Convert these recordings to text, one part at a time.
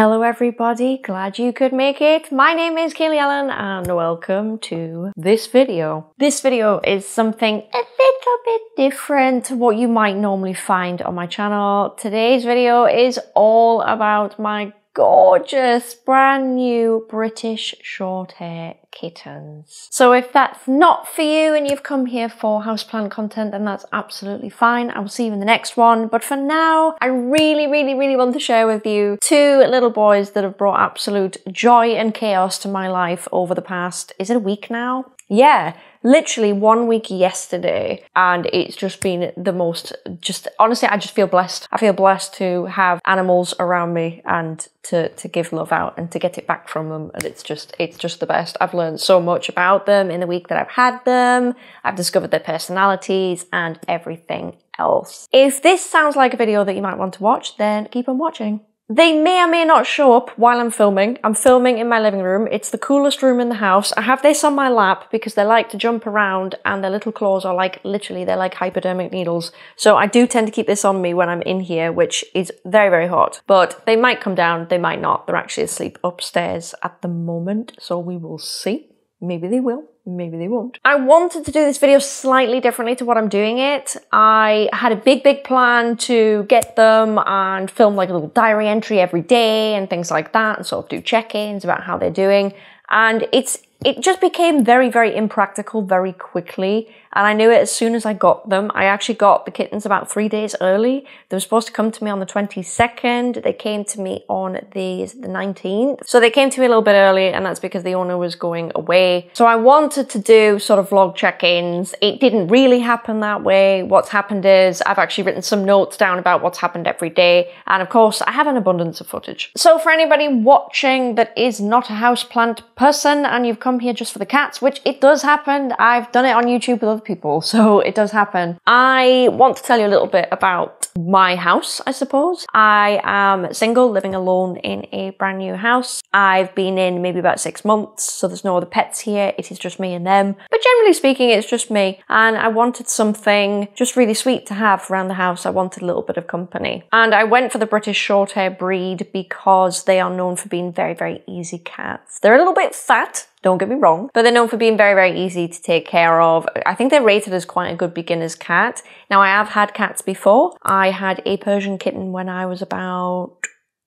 Hello everybody, glad you could make it. My name is Kaylee Ellen and welcome to this video. This video is something a little bit different to what you might normally find on my channel. Today's video is all about my gorgeous brand new British short hair kittens. So if that's not for you and you've come here for houseplant content, then that's absolutely fine. I will see you in the next one. But for now, I really, really, really want to share with you two little boys that have brought absolute joy and chaos to my life over the past, is it a week now? Yeah, literally one week yesterday and it's just been the most just honestly I just feel blessed. I feel blessed to have animals around me and to to give love out and to get it back from them and it's just it's just the best. I've learned so much about them in the week that I've had them. I've discovered their personalities and everything else. If this sounds like a video that you might want to watch then keep on watching. They may or may not show up while I'm filming. I'm filming in my living room. It's the coolest room in the house. I have this on my lap because they like to jump around and their little claws are like, literally, they're like hypodermic needles. So I do tend to keep this on me when I'm in here, which is very, very hot. But they might come down, they might not. They're actually asleep upstairs at the moment, so we will see. Maybe they will, maybe they won't. I wanted to do this video slightly differently to what I'm doing it. I had a big, big plan to get them and film like a little diary entry every day and things like that and sort of do check-ins about how they're doing. And it's it just became very, very impractical very quickly. And I knew it as soon as I got them. I actually got the kittens about three days early. They were supposed to come to me on the 22nd. They came to me on the, the 19th. So they came to me a little bit early and that's because the owner was going away. So I wanted to do sort of vlog check-ins. It didn't really happen that way. What's happened is I've actually written some notes down about what's happened every day. And of course, I have an abundance of footage. So for anybody watching that is not a houseplant person and you've come here just for the cats, which it does happen. I've done it on YouTube with people, so it does happen. I want to tell you a little bit about my house, I suppose. I am single, living alone in a brand new house. I've been in maybe about six months, so there's no other pets here. It is just me and them. But generally speaking, it's just me. And I wanted something just really sweet to have around the house. I wanted a little bit of company. And I went for the British Shorthair breed because they are known for being very, very easy cats. They're a little bit fat, don't get me wrong, but they're known for being very, very easy to take care of. I think they're rated as quite a good beginner's cat. Now, I have had cats before. I had a Persian kitten when I was about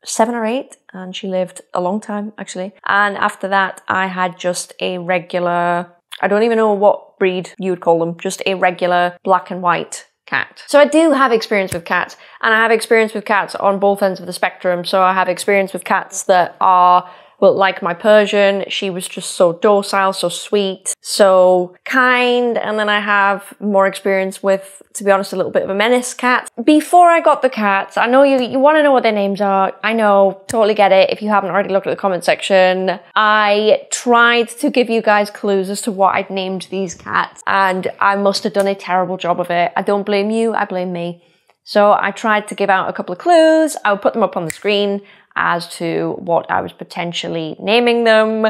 seven or eight, and she lived a long time, actually. And after that, I had just a regular, I don't even know what breed you would call them, just a regular black and white cat. So I do have experience with cats, and I have experience with cats on both ends of the spectrum. So I have experience with cats that are but like my Persian, she was just so docile, so sweet, so kind. And then I have more experience with, to be honest, a little bit of a menace cat. Before I got the cats, I know you, you want to know what their names are. I know, totally get it. If you haven't already looked at the comment section, I tried to give you guys clues as to what I'd named these cats and I must have done a terrible job of it. I don't blame you, I blame me. So I tried to give out a couple of clues. I'll put them up on the screen as to what I was potentially naming them.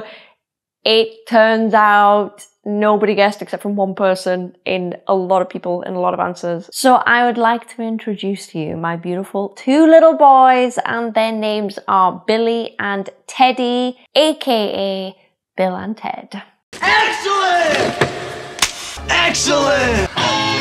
It turns out nobody guessed except from one person in a lot of people in a lot of answers. So I would like to introduce to you my beautiful two little boys and their names are Billy and Teddy, aka Bill and Ted. Excellent! Excellent!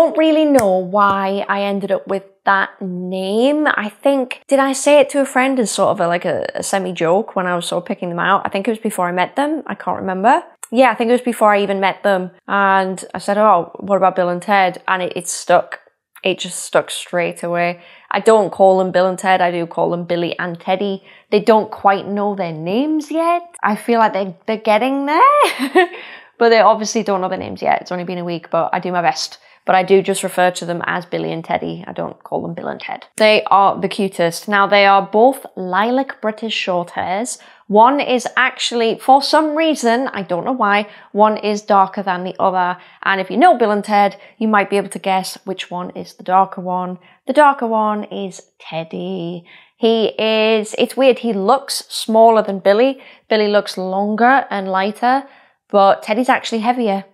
Don't really know why I ended up with that name. I think, did I say it to a friend as sort of a, like a, a semi joke when I was sort of picking them out? I think it was before I met them. I can't remember. Yeah, I think it was before I even met them. And I said, oh, what about Bill and Ted? And it, it stuck. It just stuck straight away. I don't call them Bill and Ted. I do call them Billy and Teddy. They don't quite know their names yet. I feel like they, they're getting there. but they obviously don't know their names yet. It's only been a week, but I do my best but I do just refer to them as Billy and Teddy. I don't call them Bill and Ted. They are the cutest. Now, they are both lilac British short hairs. One is actually, for some reason, I don't know why, one is darker than the other. And if you know Bill and Ted, you might be able to guess which one is the darker one. The darker one is Teddy. He is, it's weird, he looks smaller than Billy. Billy looks longer and lighter, but Teddy's actually heavier.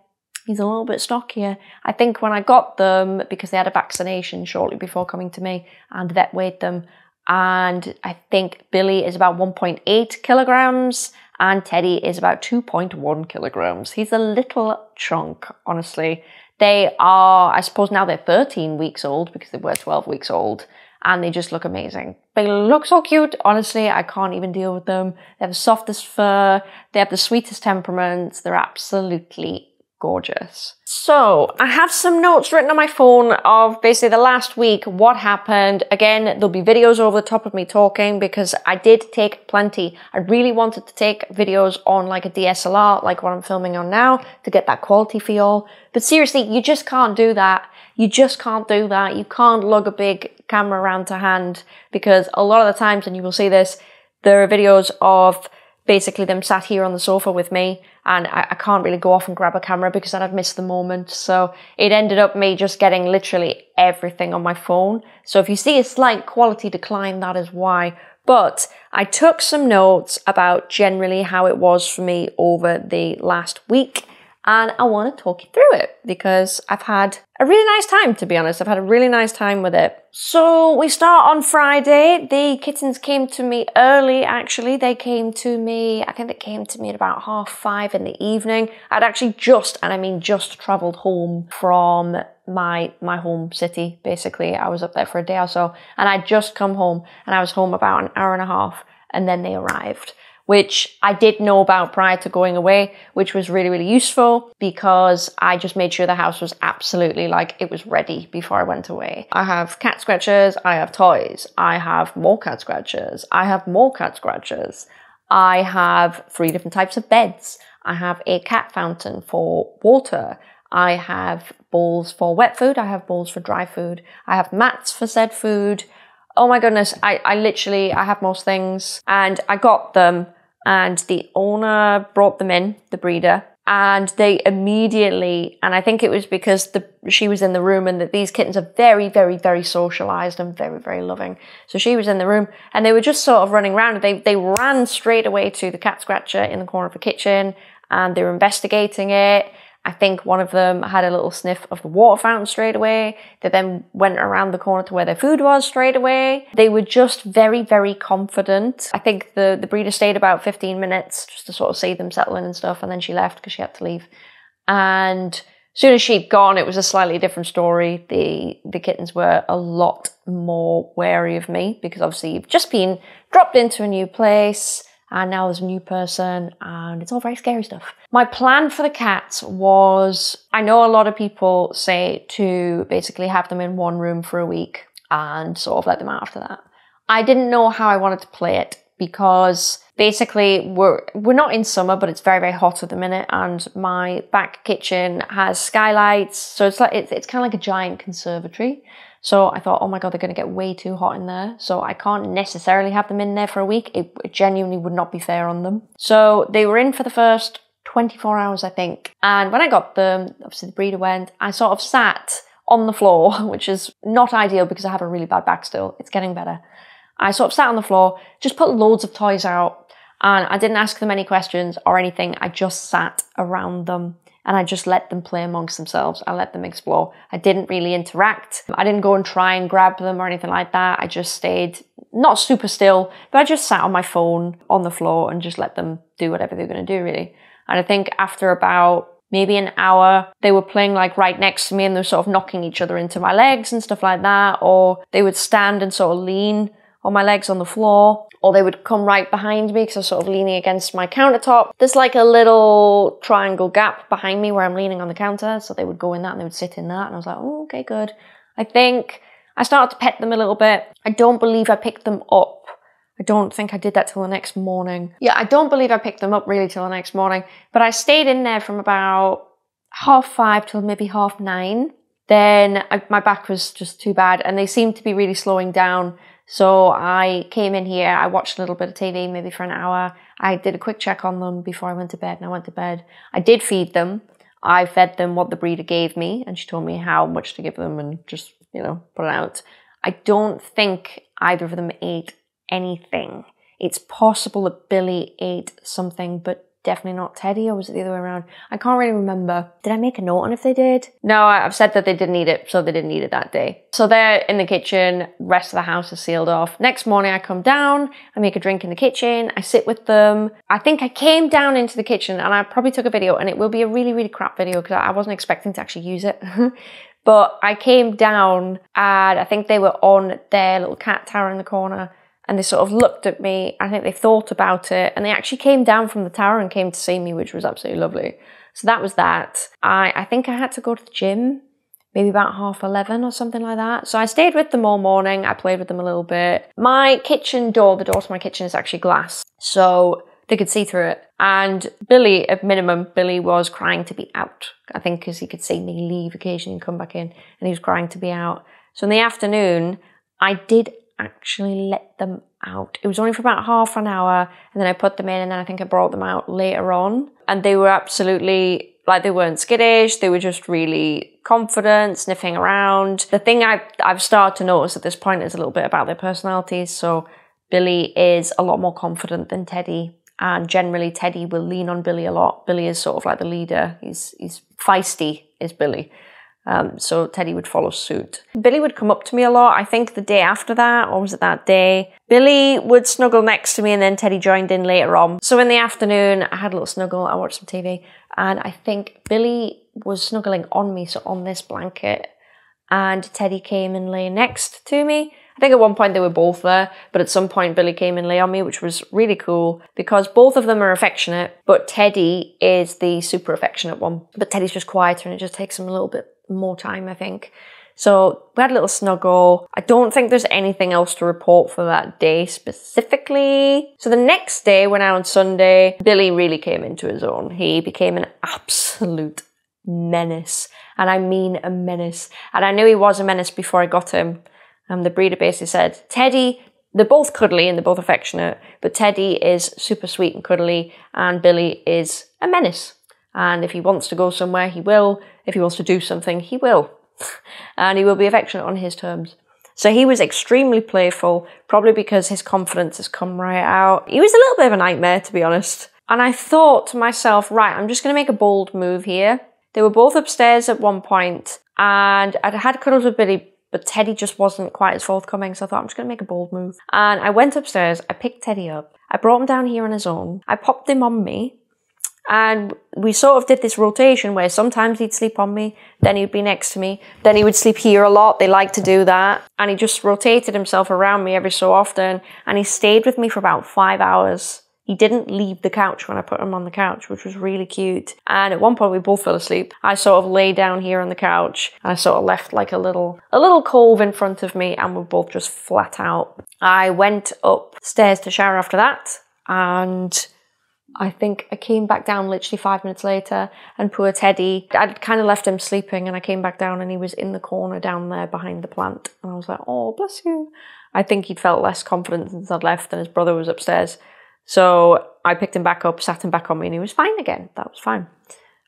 He's a little bit stockier. I think when I got them, because they had a vaccination shortly before coming to me, and vet weighed them, and I think Billy is about 1.8 kilograms and Teddy is about 2.1 kilograms. He's a little chunk, honestly. They are, I suppose now they're 13 weeks old because they were 12 weeks old and they just look amazing. They look so cute. Honestly, I can't even deal with them. They have the softest fur. They have the sweetest temperaments. They're absolutely gorgeous. So I have some notes written on my phone of basically the last week, what happened. Again, there'll be videos over the top of me talking because I did take plenty. I really wanted to take videos on like a DSLR, like what I'm filming on now to get that quality feel. But seriously, you just can't do that. You just can't do that. You can't lug a big camera around to hand because a lot of the times, and you will see this, there are videos of basically them sat here on the sofa with me and I, I, can't really go off and grab a camera because then I've missed the moment. So it ended up me just getting literally everything on my phone. So if you see a slight quality decline, that is why. But I took some notes about generally how it was for me over the last week and I want to talk you through it because I've had a really nice time, to be honest. I've had a really nice time with it. So we start on Friday. The kittens came to me early, actually. They came to me, I think they came to me at about half five in the evening. I'd actually just, and I mean just travelled home from my my home city, basically. I was up there for a day or so, and I'd just come home, and I was home about an hour and a half, and then they arrived which I did know about prior to going away, which was really, really useful because I just made sure the house was absolutely like it was ready before I went away. I have cat scratchers, I have toys, I have more cat scratchers, I have more cat scratchers, I have three different types of beds, I have a cat fountain for water. I have bowls for wet food. I have bowls for dry food. I have mats for said food. Oh my goodness, I, I literally, I have most things and I got them and the owner brought them in, the breeder, and they immediately, and I think it was because the she was in the room and that these kittens are very, very, very socialized and very, very loving. So she was in the room and they were just sort of running around. They they ran straight away to the cat scratcher in the corner of the kitchen and they were investigating it I think one of them had a little sniff of the water fountain straight away. They then went around the corner to where their food was straight away. They were just very, very confident. I think the, the breeder stayed about 15 minutes just to sort of see them settling and stuff, and then she left because she had to leave. And as soon as she'd gone, it was a slightly different story. The the kittens were a lot more wary of me because obviously you've just been dropped into a new place and now there's a new person and it's all very scary stuff. My plan for the cats was I know a lot of people say to basically have them in one room for a week and sort of let them out after that. I didn't know how I wanted to play it because basically we're we're not in summer but it's very very hot at the minute and my back kitchen has skylights so it's like it's, it's kind of like a giant conservatory so I thought, oh my God, they're going to get way too hot in there. So I can't necessarily have them in there for a week. It, genuinely would not be fair on them. So they were in for the first 24 hours, I think. And when I got them, obviously the breeder went, I sort of sat on the floor, which is not ideal because I have a really bad back still. It's getting better. I sort of sat on the floor, just put loads of toys out, and I didn't ask them any questions or anything. I just sat around them and I just let them play amongst themselves. I let them explore. I didn't really interact. I didn't go and try and grab them or anything like that. I just stayed not super still, but I just sat on my phone on the floor and just let them do whatever they're going to do, really. And I think after about maybe an hour, they were playing like right next to me and they're sort of knocking each other into my legs and stuff like that, or they would stand and sort of lean on my legs on the floor, or they would come right behind me because I was sort of leaning against my countertop. There's like a little triangle gap behind me where I'm leaning on the counter, so they would go in that and they would sit in that, and I was like, oh, okay, good. I think I started to pet them a little bit. I don't believe I picked them up. I don't think I did that till the next morning. Yeah, I don't believe I picked them up really till the next morning, but I stayed in there from about half five till maybe half nine. Then I, my back was just too bad, and they seemed to be really slowing down. So I came in here, I watched a little bit of TV, maybe for an hour. I did a quick check on them before I went to bed, and I went to bed. I did feed them. I fed them what the breeder gave me, and she told me how much to give them and just, you know, put it out. I don't think either of them ate anything. It's possible that Billy ate something, but definitely not Teddy, or was it the other way around? I can't really remember. Did I make a note on if they did? No, I've said that they didn't eat it, so they didn't eat it that day. So they're in the kitchen, rest of the house is sealed off. Next morning, I come down, I make a drink in the kitchen, I sit with them. I think I came down into the kitchen and I probably took a video, and it will be a really, really crap video because I wasn't expecting to actually use it. but I came down and I think they were on their little cat tower in the corner and they sort of looked at me. I think they thought about it and they actually came down from the tower and came to see me, which was absolutely lovely. So that was that. I, I think I had to go to the gym maybe about half 11 or something like that. So I stayed with them all morning. I played with them a little bit. My kitchen door, the door to my kitchen is actually glass. So they could see through it. And Billy, at minimum, Billy was crying to be out. I think because he could see me leave occasionally and come back in, and he was crying to be out. So in the afternoon, I did actually let them out. It was only for about half an hour, and then I put them in, and then I think I brought them out later on. And they were absolutely like they weren't skittish, they were just really confident, sniffing around. The thing I've, I've started to notice at this point is a little bit about their personalities. So Billy is a lot more confident than Teddy. And generally, Teddy will lean on Billy a lot. Billy is sort of like the leader. He's, he's feisty, is Billy. Um, so Teddy would follow suit. Billy would come up to me a lot. I think the day after that, or was it that day? Billy would snuggle next to me and then Teddy joined in later on. So in the afternoon, I had a little snuggle. I watched some TV and I think Billy was snuggling on me, so on this blanket. And Teddy came and lay next to me. I think at one point they were both there, but at some point Billy came and lay on me, which was really cool because both of them are affectionate, but Teddy is the super affectionate one. But Teddy's just quieter and it just takes him a little bit more time, I think. So we had a little snuggle. I don't think there's anything else to report for that day specifically. So the next day, when I on Sunday, Billy really came into his own. He became an absolute menace. And I mean a menace. And I knew he was a menace before I got him. Um, the breeder basically said, Teddy, they're both cuddly and they're both affectionate, but Teddy is super sweet and cuddly, and Billy is a menace. And if he wants to go somewhere, he will. If he wants to do something, he will. and he will be affectionate on his terms. So he was extremely playful, probably because his confidence has come right out. He was a little bit of a nightmare, to be honest. And I thought to myself, right, I'm just going to make a bold move here. They were both upstairs at one point, and I'd had cuddles with Billy but Teddy just wasn't quite as forthcoming, so I thought I'm just going to make a bold move. And I went upstairs, I picked Teddy up, I brought him down here on his own, I popped him on me, and we sort of did this rotation where sometimes he'd sleep on me, then he'd be next to me, then he would sleep here a lot. They like to do that. And he just rotated himself around me every so often. And he stayed with me for about five hours. He didn't leave the couch when I put him on the couch, which was really cute. And at one point we both fell asleep. I sort of lay down here on the couch and I sort of left like a little a little cove in front of me and we both just flat out. I went upstairs to shower after that and I think I came back down literally five minutes later, and poor Teddy, I'd kind of left him sleeping, and I came back down, and he was in the corner down there behind the plant. And I was like, oh, bless you. I think he'd felt less confident since I'd left, and his brother was upstairs. So I picked him back up, sat him back on me, and he was fine again. That was fine.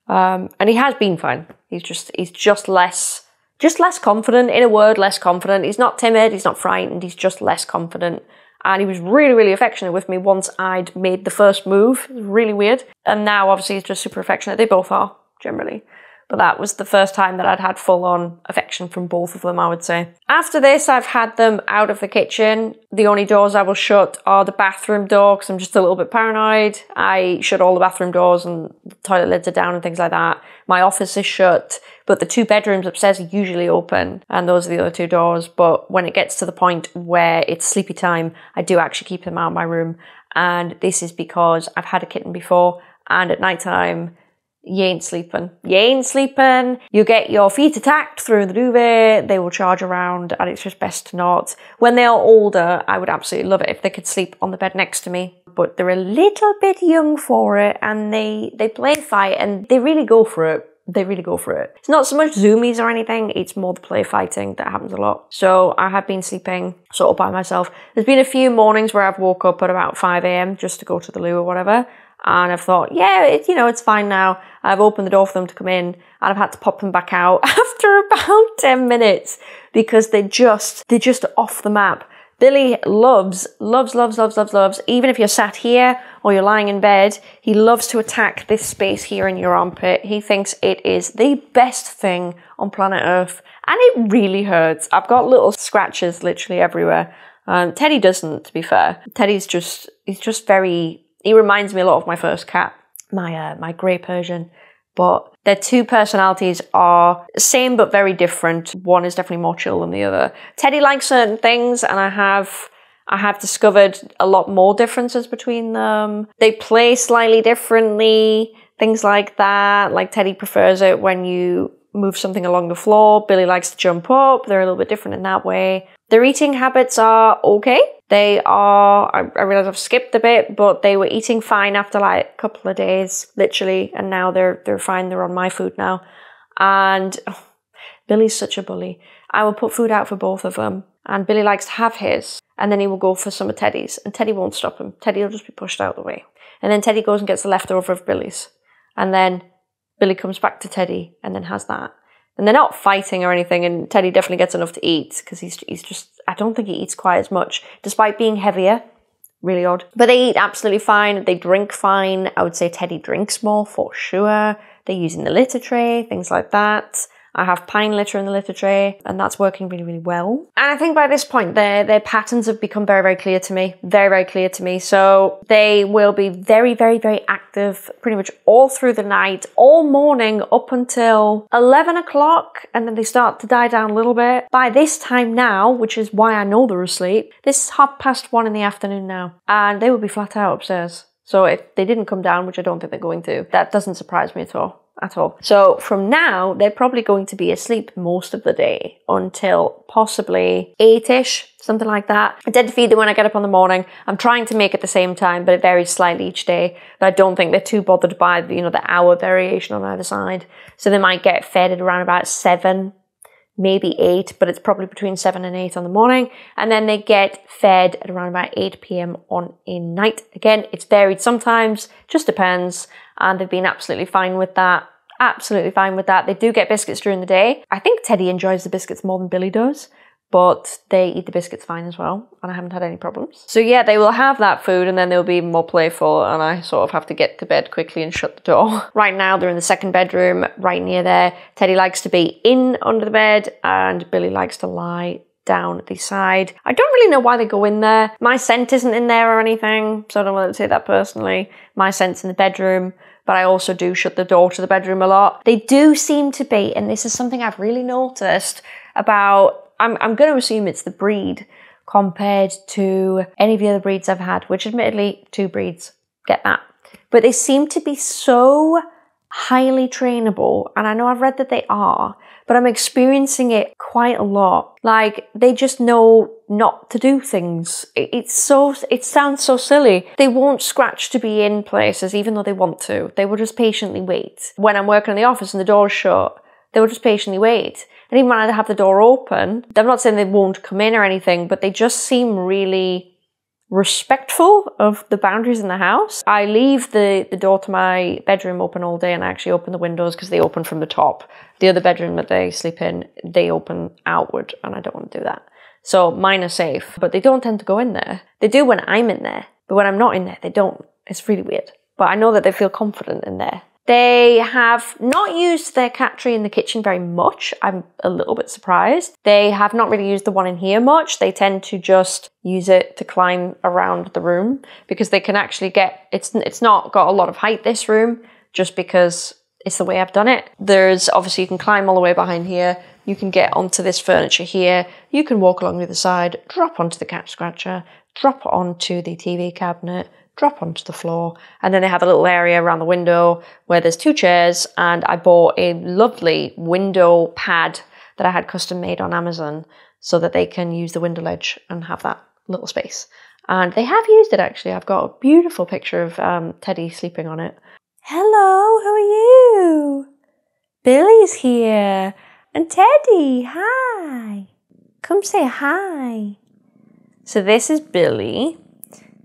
Um, and he has been fine. He's just he's just less just less confident. In a word, less confident. He's not timid. He's not frightened. He's just less confident. And he was really, really affectionate with me once I'd made the first move. Really weird. And now, obviously, he's just super affectionate. They both are generally. But that was the first time that I'd had full on affection from both of them, I would say. After this, I've had them out of the kitchen. The only doors I will shut are the bathroom door because I'm just a little bit paranoid. I shut all the bathroom doors and toilet lids are down and things like that. My office is shut, but the two bedrooms upstairs are usually open and those are the other two doors. But when it gets to the point where it's sleepy time, I do actually keep them out of my room. And this is because I've had a kitten before and at night time, you ain't sleeping. You ain't sleeping. You get your feet attacked through the duvet. They will charge around, and it's just best to not. When they are older, I would absolutely love it if they could sleep on the bed next to me. But they're a little bit young for it, and they they play fight, and they really go for it. They really go for it. It's not so much zoomies or anything, it's more the play fighting that happens a lot. So I have been sleeping sort of by myself. There's been a few mornings where I've woke up at about 5 a.m. just to go to the loo or whatever and I've thought, yeah, it, you know, it's fine now. I've opened the door for them to come in and I've had to pop them back out after about 10 minutes because they just, they're just off the map. Billy loves, loves, loves, loves, loves, loves, even if you're sat here or you're lying in bed, he loves to attack this space here in your armpit. He thinks it is the best thing on planet Earth. And it really hurts. I've got little scratches literally everywhere. Um, Teddy doesn't, to be fair. Teddy's just, he's just very, he reminds me a lot of my first cat, my, uh, my grey Persian but their two personalities are same but very different. One is definitely more chill than the other. Teddy likes certain things, and I have I have discovered a lot more differences between them. They play slightly differently, things like that. Like Teddy prefers it when you move something along the floor. Billy likes to jump up. They're a little bit different in that way. Their eating habits are okay. They are, I, I realize I've skipped a bit, but they were eating fine after like a couple of days, literally, and now they're they're fine. They're on my food now, and oh, Billy's such a bully. I will put food out for both of them, and Billy likes to have his, and then he will go for some of Teddy's, and Teddy won't stop him. Teddy will just be pushed out of the way, and then Teddy goes and gets the leftover of Billy's, and then Billy comes back to Teddy and then has that, and they're not fighting or anything. And Teddy definitely gets enough to eat because he's he's just I don't think he eats quite as much, despite being heavier. Really odd. But they eat absolutely fine. They drink fine. I would say Teddy drinks more for sure. They're using the litter tray, things like that. I have pine litter in the litter tray, and that's working really, really well. And I think by this point, their their patterns have become very, very clear to me. Very, very clear to me. So they will be very, very, very active pretty much all through the night, all morning up until 11 o'clock, and then they start to die down a little bit. By this time now, which is why I know they're asleep, this is half past one in the afternoon now, and they will be flat out upstairs. So if they didn't come down, which I don't think they're going to, that doesn't surprise me at all at all. So from now, they're probably going to be asleep most of the day until possibly eight-ish, something like that. I tend to feed them when I get up in the morning. I'm trying to make it the same time, but it varies slightly each day. But I don't think they're too bothered by you know the hour variation on either side. So they might get fed at around about seven, maybe eight, but it's probably between seven and eight on the morning. And then they get fed at around about 8 p.m. on a night. Again, it's varied sometimes, just depends. And they've been absolutely fine with that. Absolutely fine with that. They do get biscuits during the day. I think Teddy enjoys the biscuits more than Billy does but they eat the biscuits fine as well, and I haven't had any problems. So yeah, they will have that food and then they'll be more playful, and I sort of have to get to bed quickly and shut the door. right now, they're in the second bedroom, right near there. Teddy likes to be in under the bed, and Billy likes to lie down the side. I don't really know why they go in there. My scent isn't in there or anything, so I don't want to say that personally. My scent's in the bedroom but I also do shut the door to the bedroom a lot. They do seem to be, and this is something I've really noticed about I'm, I'm going to assume it's the breed compared to any of the other breeds I've had, which admittedly, two breeds, get that. But they seem to be so highly trainable, and I know I've read that they are, but I'm experiencing it quite a lot. Like, they just know not to do things. It's so, it sounds so silly. They won't scratch to be in places even though they want to. They will just patiently wait. When I'm working in the office and the door's shut, they will just patiently wait. And even when I have the door open, I'm not saying they won't come in or anything, but they just seem really respectful of the boundaries in the house. I leave the, the door to my bedroom open all day and I actually open the windows because they open from the top. The other bedroom that they sleep in, they open outward and I don't want to do that. So mine are safe, but they don't tend to go in there. They do when I'm in there, but when I'm not in there, they don't. It's really weird. But I know that they feel confident in there. They have not used their cat tree in the kitchen very much. I'm a little bit surprised. They have not really used the one in here much. They tend to just use it to climb around the room because they can actually get it's it's not got a lot of height this room just because it's the way I've done it. There's obviously you can climb all the way behind here. You can get onto this furniture here. You can walk along the other side, drop onto the cat scratcher, drop onto the TV cabinet, drop onto the floor. And then they have a little area around the window where there's two chairs. And I bought a lovely window pad that I had custom made on Amazon so that they can use the window ledge and have that little space. And they have used it actually. I've got a beautiful picture of um, Teddy sleeping on it. Hello, who are you? Billy's here. And Teddy, hi. Come say hi. So this is Billy.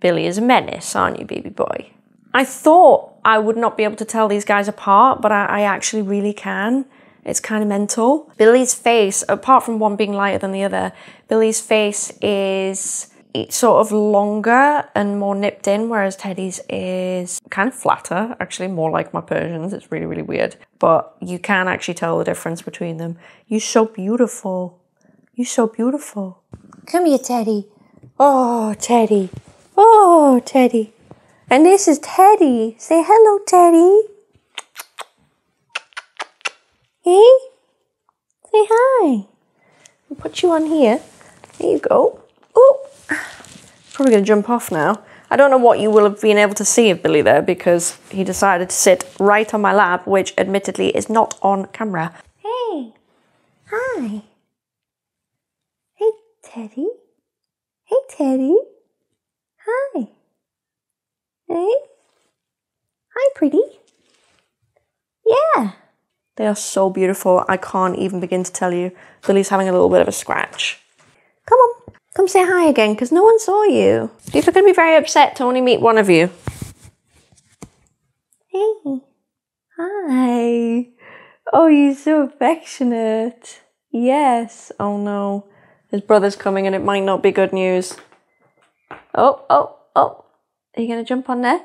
Billy is a menace, aren't you, baby boy? I thought I would not be able to tell these guys apart, but I, I actually really can. It's kind of mental. Billy's face, apart from one being lighter than the other, Billy's face is it's sort of longer and more nipped in, whereas Teddy's is kind of flatter, actually more like my Persians. It's really, really weird. But you can actually tell the difference between them. You're so beautiful. You're so beautiful. Come here, Teddy. Oh, Teddy. Oh, Teddy. And this is Teddy. Say hello, Teddy. Hey? Say hi. I'll put you on here. There you go. Oh, probably going to jump off now. I don't know what you will have been able to see of Billy there because he decided to sit right on my lap, which admittedly is not on camera. Hey, hi. Hey, Teddy. Hey, Teddy. Hi. Hey. Hi, pretty. Yeah. They are so beautiful. I can't even begin to tell you. Billy's having a little bit of a scratch. Come on. Come say hi again, because no one saw you. People are going to be very upset to only meet one of you. Hey. Hi. Oh, you're so affectionate. Yes. Oh, no. His brother's coming and it might not be good news. Oh, oh, oh. Are you going to jump on there?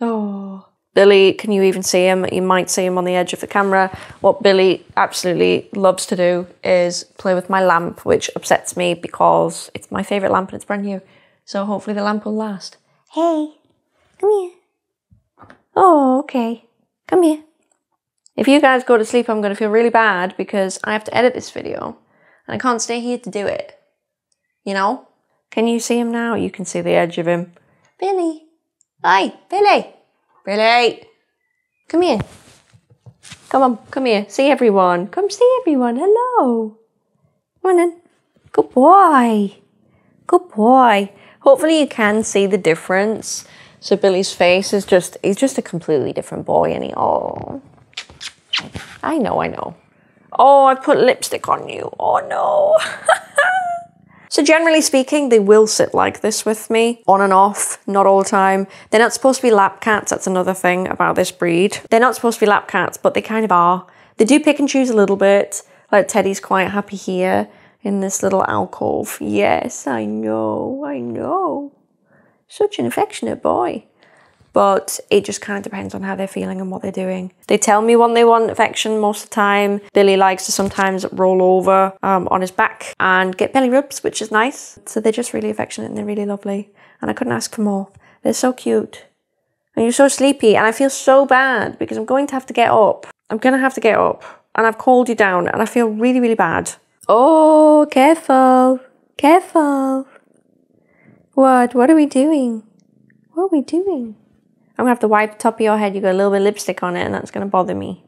Oh. Billy, can you even see him? You might see him on the edge of the camera. What Billy absolutely loves to do is play with my lamp, which upsets me because it's my favourite lamp and it's brand new. So hopefully the lamp will last. Hey, come here. Oh, okay. Come here. If you guys go to sleep, I'm going to feel really bad because I have to edit this video and I can't stay here to do it. You know? Can you see him now? You can see the edge of him. Billy. Hi, Billy. Billy, come here. Come on, come here. See everyone. Come see everyone. Hello. In. Good boy. Good boy. Hopefully you can see the difference. So Billy's face is just, he's just a completely different boy and he, oh. I know, I know. Oh, I put lipstick on you. Oh no. So generally speaking, they will sit like this with me, on and off, not all the time. They're not supposed to be lap cats, that's another thing about this breed. They're not supposed to be lap cats, but they kind of are. They do pick and choose a little bit, like Teddy's quite happy here in this little alcove. Yes, I know, I know. Such an affectionate boy but it just kind of depends on how they're feeling and what they're doing. They tell me when they want affection most of the time. Billy likes to sometimes roll over um, on his back and get belly rubs, which is nice. So they're just really affectionate and they're really lovely. And I couldn't ask for more. They're so cute. And you're so sleepy. And I feel so bad because I'm going to have to get up. I'm going to have to get up. And I've called you down and I feel really, really bad. Oh, careful. Careful. What? What are we doing? What are we doing? I'm gonna have to wipe the top of your head. You got a little bit of lipstick on it, and that's gonna bother me.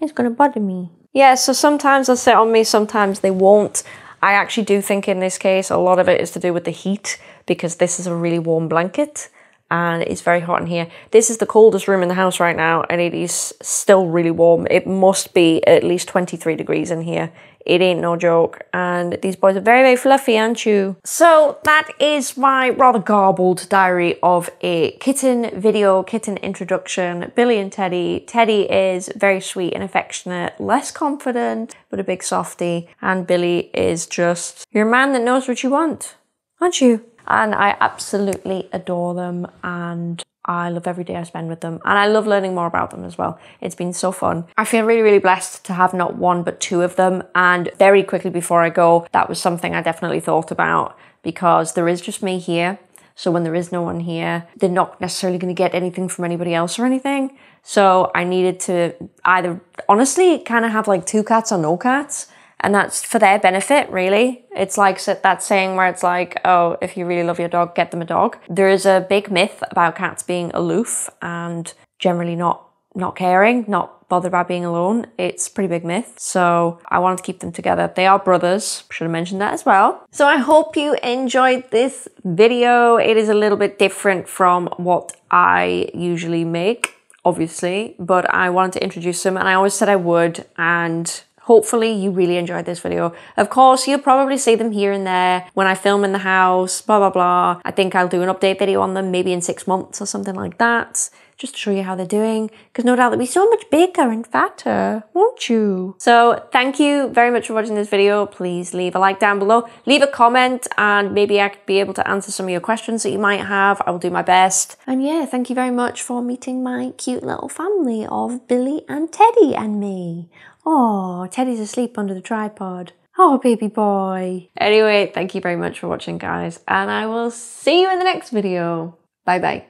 It's gonna bother me. Yeah, so sometimes they'll sit on me, sometimes they won't. I actually do think in this case, a lot of it is to do with the heat because this is a really warm blanket and it's very hot in here. This is the coldest room in the house right now and it is still really warm. It must be at least 23 degrees in here. It ain't no joke. And these boys are very, very fluffy, aren't you? So that is my rather garbled diary of a kitten video, kitten introduction. Billy and Teddy. Teddy is very sweet and affectionate, less confident, but a big softy. And Billy is just your man that knows what you want, aren't you? And I absolutely adore them and I love every day I spend with them and I love learning more about them as well. It's been so fun. I feel really, really blessed to have not one but two of them. And very quickly before I go, that was something I definitely thought about because there is just me here. So when there is no one here, they're not necessarily going to get anything from anybody else or anything. So I needed to either honestly kind of have like two cats or no cats and that's for their benefit really. It's like that saying where it's like oh if you really love your dog get them a dog. There is a big myth about cats being aloof and generally not not caring not bothered about being alone. It's pretty big myth. So i wanted to keep them together. They are brothers. Should have mentioned that as well. So i hope you enjoyed this video. It is a little bit different from what i usually make obviously but i wanted to introduce them and i always said i would and Hopefully you really enjoyed this video. Of course, you'll probably see them here and there when I film in the house, blah, blah, blah. I think I'll do an update video on them maybe in six months or something like that just to show you how they're doing, because no doubt they'll be so much bigger and fatter, won't you? So thank you very much for watching this video. Please leave a like down below, leave a comment, and maybe I could be able to answer some of your questions that you might have. I will do my best. And yeah, thank you very much for meeting my cute little family of Billy and Teddy and me. Oh, Teddy's asleep under the tripod. Oh, baby boy. Anyway, thank you very much for watching, guys, and I will see you in the next video. Bye bye.